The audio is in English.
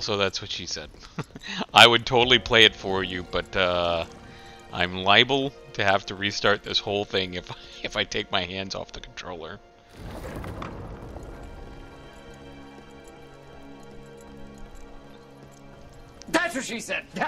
Also, that's what she said. I would totally play it for you, but uh, I'm liable to have to restart this whole thing if if I take my hands off the controller. That's what she said.